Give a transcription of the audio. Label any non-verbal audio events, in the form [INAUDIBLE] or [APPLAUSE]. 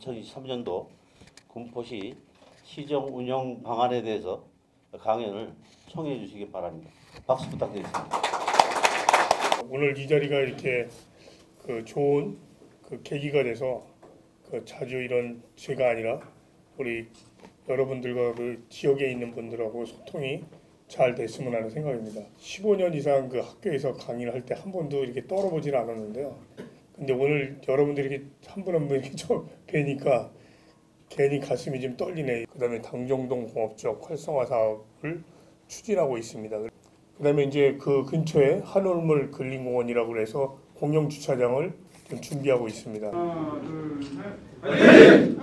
2023년도 군포시 시정 운영 방안에 대해서 강연을 청해 주시기 바랍니다. 박수 부탁드리겠습니다. 오늘 이 자리가 이렇게 그 좋은 그 계기가 돼서 그 자주 이런 제가 아니라 우리 여러분들과 그 지역에 있는 분들하고 소통이 잘 됐으면 하는 생각입니다. 15년 이상 그 학교에서 강의를 할 때 한 번도 이렇게 떨어보질 않았는데요. 근데 오늘 여러분들이 이렇게 한 분 한 분 이렇게 [LAUGHS] 좀 뵈니까 괜히 가슴이 좀 떨리네. 그다음에 당정동 공업적 활성화 사업을 추진하고 있습니다. 그다음에 이제 그 근처에 한올물 근린공원이라고 해서 공영 주차장을 좀 준비하고 있습니다. 하나, 둘, 셋.